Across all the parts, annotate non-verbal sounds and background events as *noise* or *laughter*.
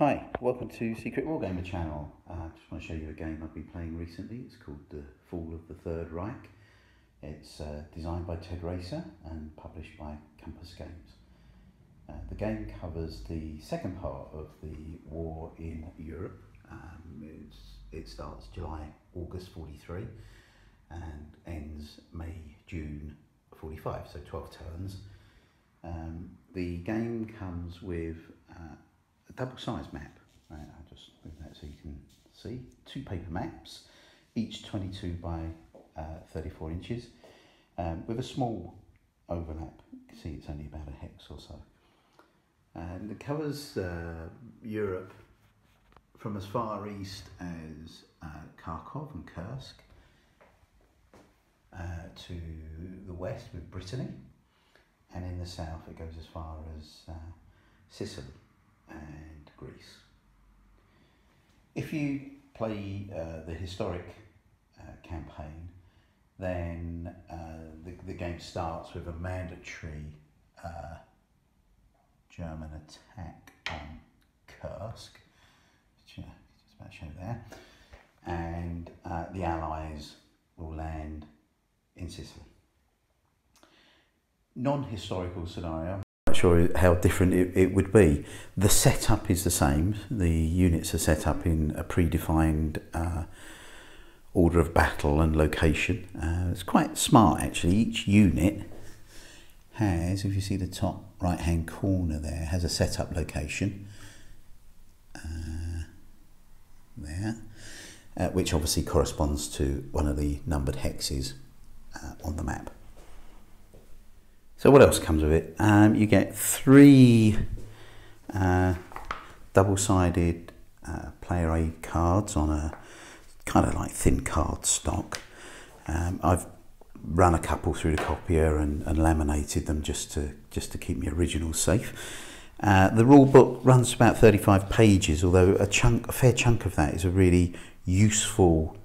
Hi, welcome to Secret Wargamer channel. Uh, I just want to show you a game I've been playing recently. It's called The Fall of the Third Reich. It's uh, designed by Ted Raicer and published by Compass Games. Uh, the game covers the second part of the war in Europe. Um, it starts July, August 43 and ends May, June 45, so 12 turns. Um, the game comes with uh, a double size map. Right, I'll just move that so you can see. Two paper maps, each 22 by uh, 34 inches, um, with a small overlap. You can see it's only about a hex or so. And it covers uh, Europe from as far east as uh, Kharkov and Kursk uh, to the west with Brittany, and in the south it goes as far as uh, Sicily and Greece. If you play uh, the historic uh, campaign, then uh, the, the game starts with a mandatory uh, German attack on Kursk, which uh, just about show there, and the Allies will land in Sicily. Non-historical scenario, sure how different it, it would be. The setup is the same. The units are set up in a predefined uh, order of battle and location. Uh, it's quite smart actually. Each unit has, if you see the top right hand corner there, has a setup location. Uh, there, uh, which obviously corresponds to one of the numbered hexes uh, on the map. So what else comes with it? Um, you get three uh, double-sided uh, player aid cards on a kind of like thin card stock. Um, I've run a couple through the copier and, and, laminated them just to just to keep my originals safe. Uh, the rule book runs about 35 pages, although a chunk, a fair chunk of that is a really useful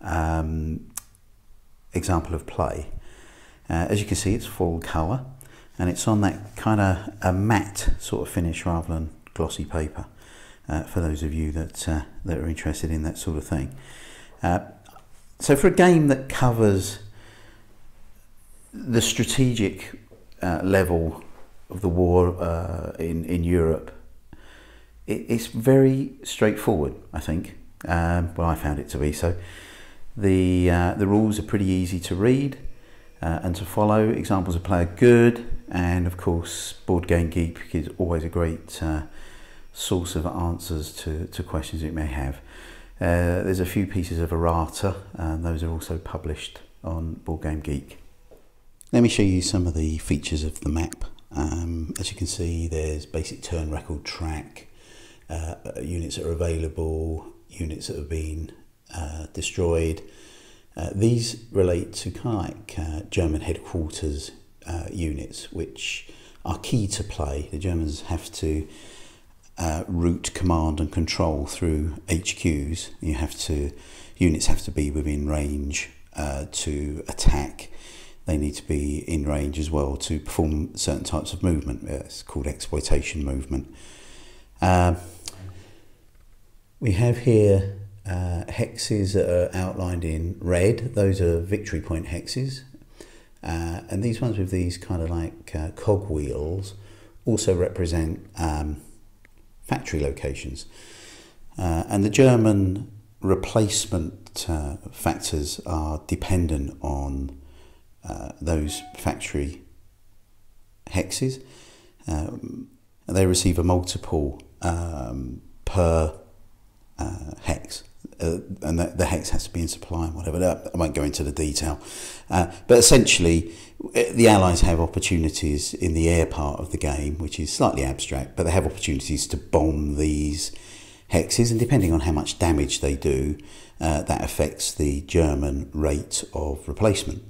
um, example of play. Uh, as you can see, it's full colour and it's on that kind of a matte sort of finish rather than glossy paper uh, for those of you that, uh, that are interested in that sort of thing. Uh, so for a game that covers the strategic uh, level of the war in, in Europe, it, it's very straightforward, I think. Um, well, I found it to be so. The, the rules are pretty easy to read uh, and to follow. Examples of play are good, and of course, Board Game Geek is always a great uh, source of answers to, to questions you may have. Uh, there's a few pieces of errata, and those are also published on Board Game Geek. Let me show you some of the features of the map. Um, as you can see, there's basic turn record track, uh, units that are available, units that have been uh, destroyed. Uh, these relate to kind of like uh, German headquarters uh, units, which are key to play. The Germans have to uh, route command and control through HQs. You have to units have to be within range to attack they need to be in range as well to perform certain types of movement. It's called exploitation movement. Uh, we have here uh, hexes that are outlined in red. Those are victory point hexes. Uh, and these ones with these kind of like uh, cog wheels also represent um, factory locations. Uh, and the German replacement uh, factors are dependent on uh, those factory hexes. Um, they receive a multiple um, per uh, hex. Uh, and the, the, hex has to be in supply and whatever. I won't go into the detail. Uh, but essentially, the Allies have opportunities in the air part of the game, which is slightly abstract, but they have opportunities to bomb these hexes, and depending on how much damage they do, uh, that affects the German rate of replacement.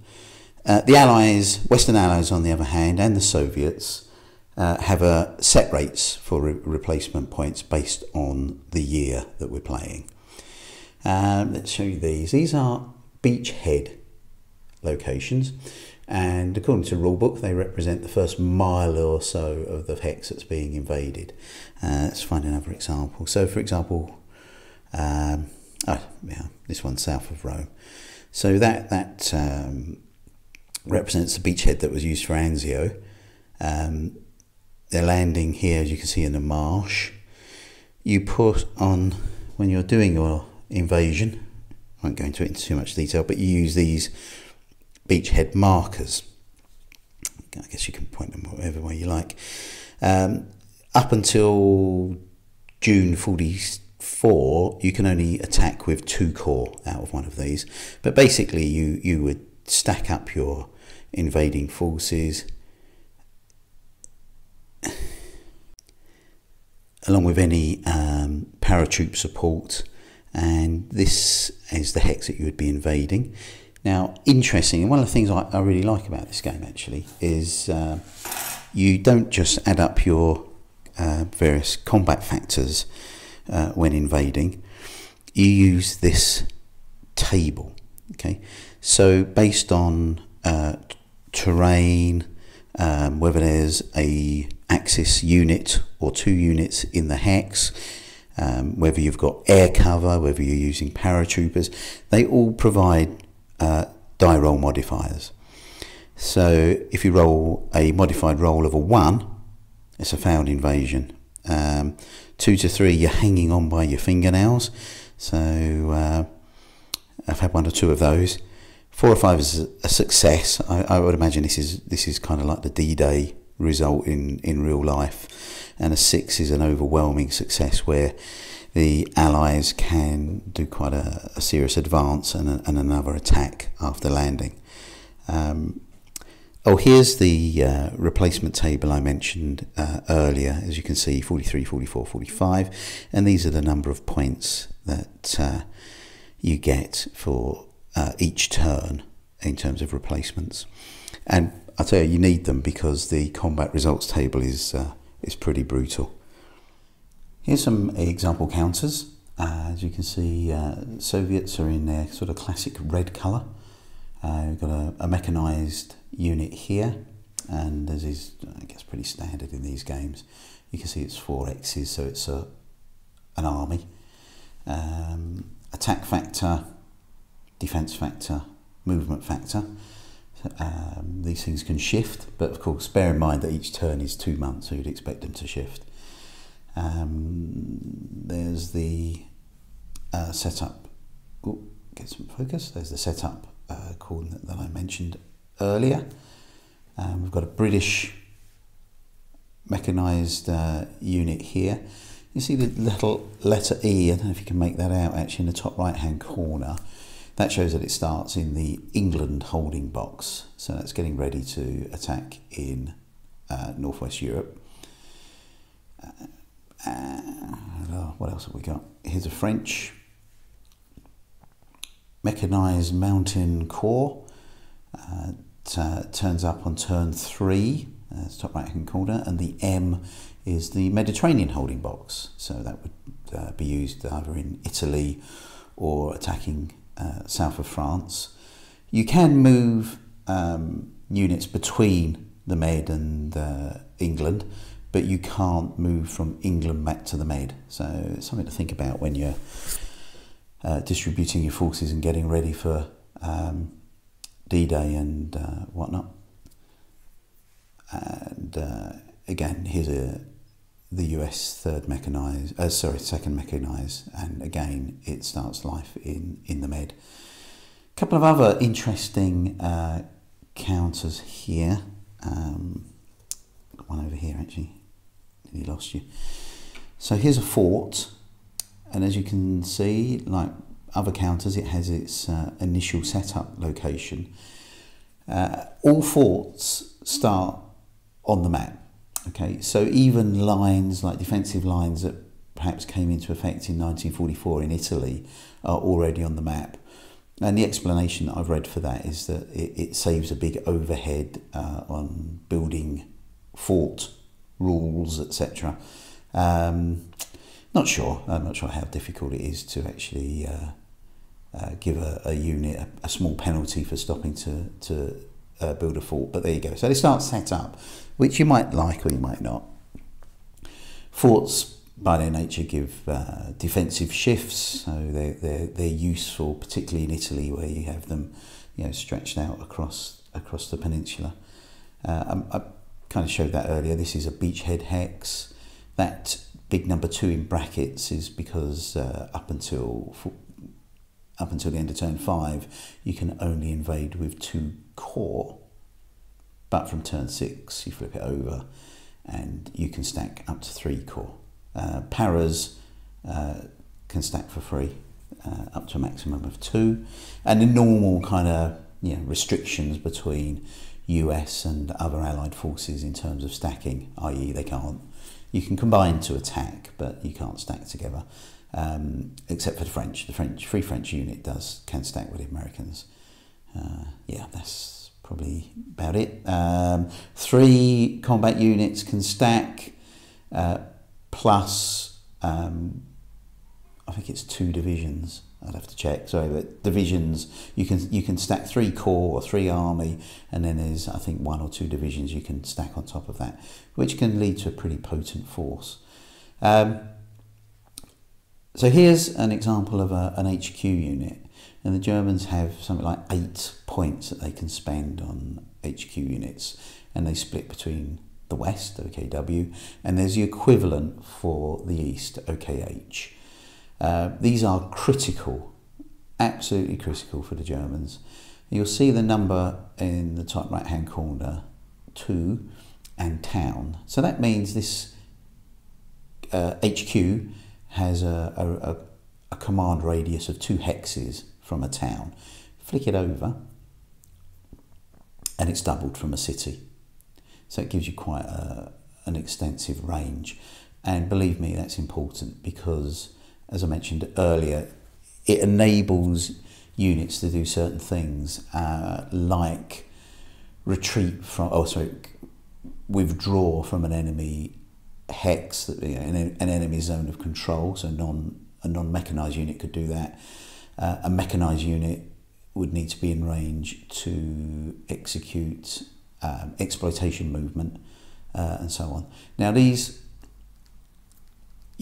Uh, the Allies, Western Allies on the other hand, and the Soviets uh, have a set rates for re replacement points based on the year that we're playing. Um, let's show you these. These are beachhead locations and according to rulebook, they represent the first mile or so of the hex that's being invaded. Uh, let's find another example. So, for example, um, oh, yeah, this one's south of Rome. So that that um, represents the beachhead that was used for Anzio. Um, they're landing here, as you can see, in the marsh. You put on when you're doing your invasion. I won't go into it in too much detail, but you use these beachhead markers. I guess you can point them whatever way you like. Um, up until June 44, you can only attack with two corps out of one of these. But basically, you, you would stack up your invading forces *sighs* along with any um, paratroop support and this is the hex that you would be invading. Now, interesting, and one of the things I, I really like about this game actually is uh, you don't just add up your uh, various combat factors uh, when invading, you use this table. Okay, so based on uh, terrain, um, whether there's a axis unit or two units in the hex, um, whether you've got air cover, whether you're using paratroopers, they all provide uh, die roll modifiers. So if you roll a modified roll of a 1, it's a failed invasion. Um, 2 to 3, you're hanging on by your fingernails. So uh, I've had one or two of those. 4 or 5 is a success. I, I would imagine this is this is kind of like the D-Day result in, in real life. And a 6 is an overwhelming success where the Allies can do quite a, a serious advance and, a, and, another attack after landing. Um, oh, here's the uh, replacement table I mentioned uh, earlier. As you can see, 43, 44, 45. And these are the number of points that uh, you get for uh, each turn in terms of replacements. And I tell you, you need them because the combat results table is, uh, is pretty brutal. Here's some example counters. Uh, as you can see, uh, Soviets are in their sort of classic red colour. Uh, we've got a, a mechanised unit here, and as is, I guess, pretty standard in these games. You can see it's four X's, so it's a, an army. Um, attack factor, defence factor, movement factor. Um, these things can shift, but of course, bear in mind that each turn is two months, so you'd expect them to shift. Um, there's the uh, setup. Ooh, get some focus. There's the setup uh, coordinate that I mentioned earlier. Um, we've got a British mechanised uh, unit here. You see the little letter E, I don't know if you can make that out actually in the top right hand corner. That shows that it starts in the England holding box. So that's getting ready to attack in uh, Northwest Europe. Uh, uh, what else have we got? Here's a French mechanized mountain corps. Uh, turns up on turn three, uh, top right hand corner, and the M is the Mediterranean holding box. So that would uh, be used either in Italy or attacking uh, south of France. You can move um, units between the Med and uh, England but you can't move from England back to the Med. So it's something to think about when you're uh, distributing your forces and getting ready for um, D-Day and uh, whatnot. And uh, again, here's a the US third mechanized, uh, sorry, second mechanized, and again, it starts life in in the Med. A couple of other interesting uh, counters here. Um, one over here actually he lost you. So here's a fort, and as you can see, like other counters, it has its uh, initial setup location. Uh, all forts start on the map. Okay, so even lines like defensive lines that perhaps came into effect in 1944 in Italy are already on the map. And the explanation that I've read for that is that it, it saves a big overhead uh, on building fort rules, etc. Um, not sure. I'm not sure how difficult it is to actually uh, uh, give a, a unit a, a, small penalty for stopping to, to uh, build a fort. But there you go. So they start set up, which you might like or you might not. Forts, by their nature, give uh, defensive shifts, so they're, they're, they're useful, particularly in Italy, where you have them, you know, stretched out across across the peninsula. Uh, I, I kind of showed that earlier. This is a beachhead hex. That big number two in brackets is because uh, up until up until the end of turn five, you can only invade with two corps. But from turn six, you flip it over and you can stack up to three corps. Uh, paras uh, can stack for free uh, up to a maximum of two. And the normal kind of you know, restrictions between US and other allied forces in terms of stacking, i.e., they can't. You can combine to attack, but you can't stack together. Um, except for the French, the French Free French unit does can stack with the Americans. Uh, yeah, that's probably about it. Um, three combat units can stack, uh, plus um, I think it's two divisions. I'd have to check. Sorry, but divisions you can you can stack three corps or three army, and then there's I think one or two divisions you can stack on top of that, which can lead to a pretty potent force. Um, so here's an example of a, an HQ unit, and the Germans have something like eight points that they can spend on HQ units, and they split between the West, OKW, and there's the equivalent for the East, OKH. Uh, these are critical, absolutely critical for the Germans. You'll see the number in the top right hand corner, 2 and town. So that means this uh, HQ has a, a, a command radius of two hexes from a town. Flick it over and it's doubled from a city. So it gives you quite a, an extensive range. And believe me, that's important because, as I mentioned earlier, it enables units to do certain things uh, like retreat from, oh, sorry, withdraw from an enemy hex, an, an enemy zone of control. So non a non-mechanized unit could do that. Uh, a mechanized unit would need to be in range to execute um, exploitation movement uh, and so on. Now these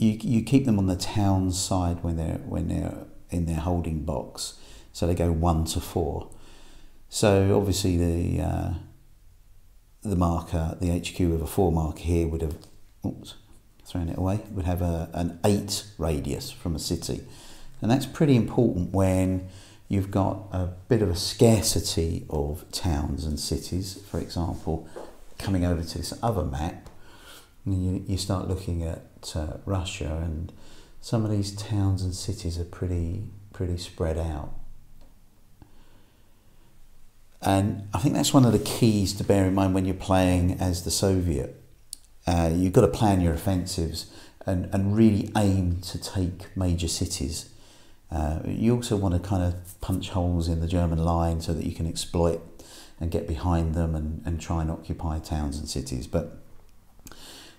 you, you keep them on the town side when they're when they're in their holding box, so they go one to four. So obviously the uh, the marker, the HQ with a four marker here would have oops, thrown it away. Would have a, an eight radius from a city, and that's pretty important when you've got a bit of a scarcity of towns and cities, for example, coming over to this other map, you, you start looking at uh, Russia and some of these towns and cities are pretty pretty spread out. And I think that's one of the keys to bear in mind when you're playing as the Soviet. Uh, you've got to plan your offensives and, and really aim to take major cities uh, you also want to kind of punch holes in the German line so that you can exploit and get behind them and, and try and occupy towns and cities. But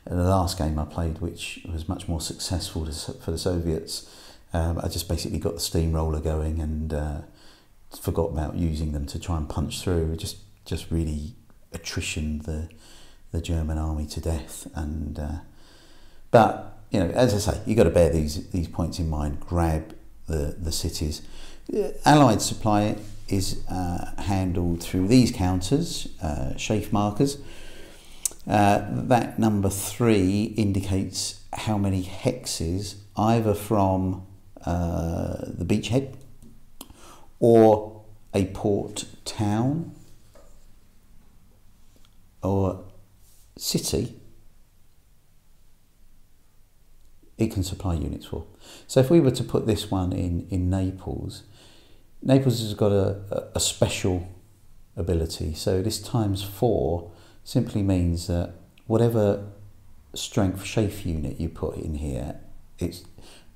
in the last game I played, which was much more successful for the Soviets, um, I just basically got the steamroller going and uh, forgot about using them to try and punch through. Just just really attrition the the German army to death. And uh, but you know, as I say, you have got to bear these these points in mind. Grab the, the cities. Allied supply is uh, handled through these counters, uh, SHAEF markers. Uh, that number three indicates how many hexes either from uh, the beachhead or a port town or city it can supply units for. So if we were to put this one in, in Naples, Naples has got a, a special ability. So this times four simply means that whatever strength SHAEF unit you put in here, its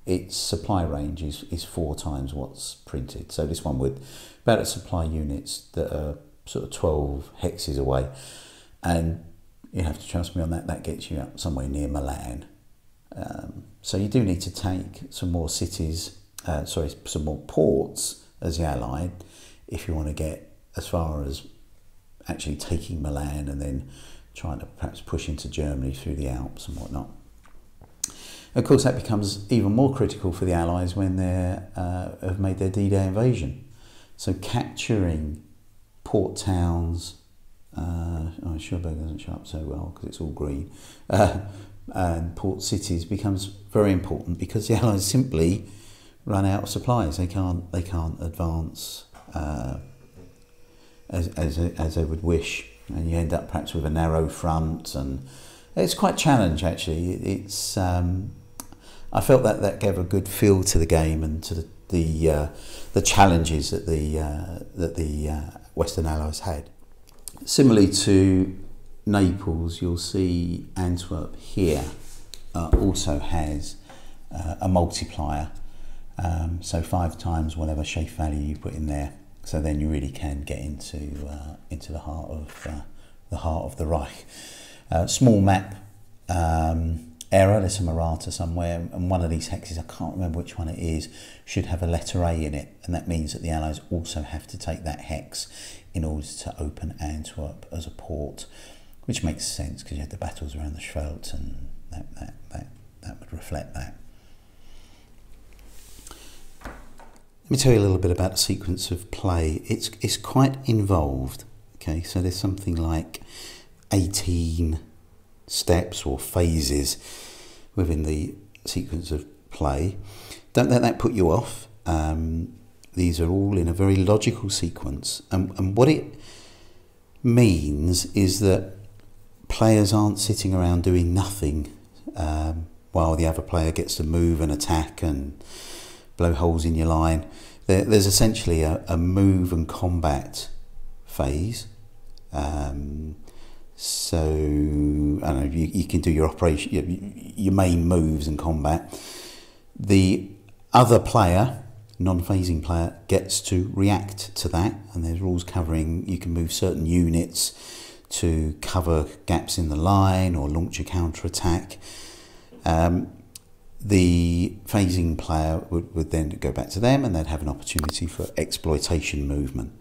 its supply range is, is four times what's printed. So this one would better supply units that are sort of 12 hexes away. And you have to trust me on that, that gets you up somewhere near Milan. Um, so you do need to take some more cities, uh, sorry, some more ports as the Allied if you want to get as far as actually taking Milan and then trying to perhaps push into Germany through the Alps and whatnot. Of course, that becomes even more critical for the Allies when they uh, have made their D-Day invasion. So capturing port towns, uh, oh, Cherbourg doesn't show up so well because it's all green, *laughs* uh, and port cities becomes very important because the *laughs* Allies simply run out of supplies. They can't they can't advance uh, as, as as they would wish, and you end up perhaps with a narrow front, and it's quite challenge actually. It's um, I felt that that gave a good feel to the game and to the the, uh, the challenges that the uh, that the uh, Western Allies had. Similarly to Naples, you'll see Antwerp here uh, also has uh, a multiplier. Um, so five times whatever SHAEF value you put in there. So then you really can get into uh, into the heart of uh, the heart of the Reich. Uh, small map um, error. There's some errata somewhere, and one of these hexes, I can't remember which one it is, should have a letter A in it, and that means that the Allies also have to take that hex in order to open Antwerp as a port, which makes sense because you had the battles around the Scheldt, and that that that, that would reflect that. Let me tell you a little bit about the sequence of play. It's it's quite involved. Okay, so there's something like 18 steps or phases within the sequence of play. Don't let that put you off. Um, these are all in a very logical sequence, and, and what it means is that players aren't sitting around doing nothing um, while the other player gets to move and attack and blow holes in your line. There, there's essentially a, a, move and combat phase. Um, so I don't know you, you can do your operation, your, your main moves and combat. The other player, non-phasing player, gets to react to that, and there's rules covering. You can move certain units to cover gaps in the line or launch a counter attack. Um, the phasing player would, would then go back to them and they'd have an opportunity for exploitation movement.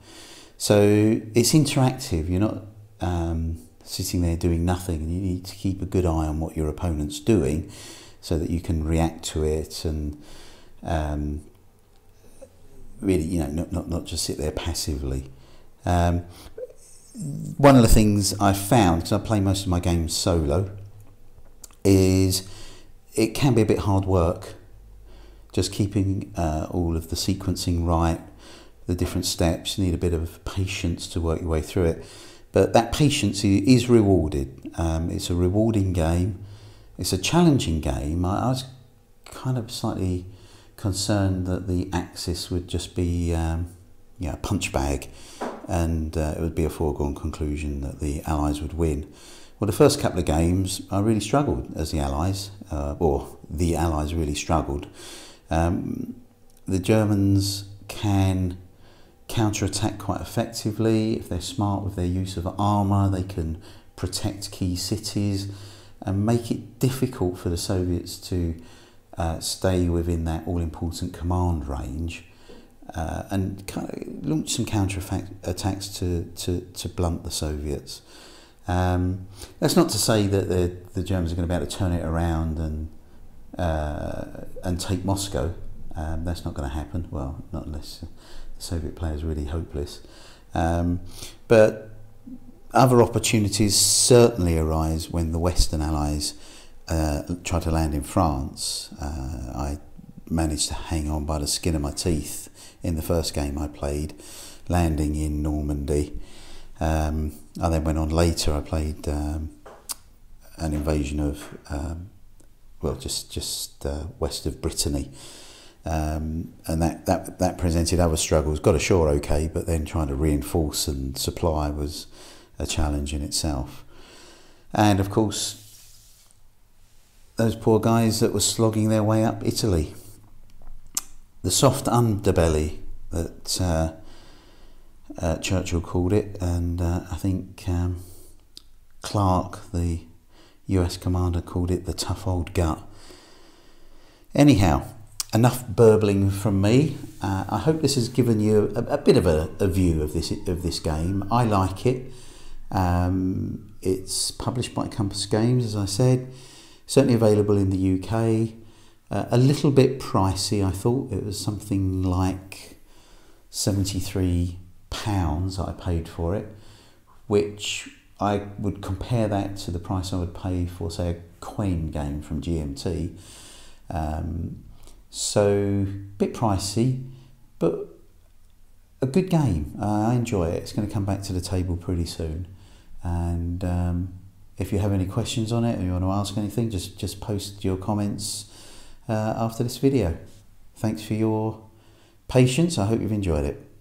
So it's interactive, you're not um, sitting there doing nothing, and you need to keep a good eye on what your opponent's doing so that you can react to it and um, really, you know, not, not, not just sit there passively. Um, one of the things I found, because I play most of my games solo, is it can be a bit hard work just keeping uh, all of the sequencing right, the different steps. You need a bit of patience to work your way through it. But that patience is rewarded. Um, it's a rewarding game. It's a challenging game. I, I, was kind of slightly concerned that the axis would just be um, yeah, a punch bag and uh, it would be a foregone conclusion that the Allies would win. Well, the first couple of games, I really struggled as the Allies, uh, or the Allies really struggled. Um, the Germans can counter-attack quite effectively. If they're smart with their use of armour, they can protect key cities and make it difficult for the Soviets to uh, stay within that all-important command range uh, and kind of launch some counter attacks to, to, to blunt the Soviets. Um, that's not to say that the, the Germans are going to be able to turn it around and uh, and take Moscow. Um, that's not going to happen. Well, not unless the Soviet player is really hopeless. Um, but other opportunities certainly arise when the Western Allies uh, try to land in France. Uh, I managed to hang on by the skin of my teeth in the first game I played, landing in Normandy. Um, I then went on later. I played um, an invasion of, um, well, just just uh, west of Brittany, um, and that, that that presented other struggles. Got ashore okay, but then trying to reinforce and supply was a challenge in itself. And of course, those poor guys that were slogging their way up Italy. The soft underbelly that. Uh, uh, Churchill called it, and uh, I think um, Clark, the US commander, called it the tough old gut. Anyhow, enough burbling from me. Uh, I hope this has given you a, a bit of a, a, view of this of this game. I like it. Um, it's published by Compass Games, as I said. Certainly available in the UK. Uh, a little bit pricey, I thought. It was something like £73 I paid for it, which I would compare that to the price I would pay for, say, a Queen game from GMT. Um, so, a bit pricey, but a good game. Uh, I enjoy it. It's going to come back to the table pretty soon. And um, if you have any questions on it or you want to ask anything, just, just post your comments uh, after this video. Thanks for your patience. I hope you've enjoyed it.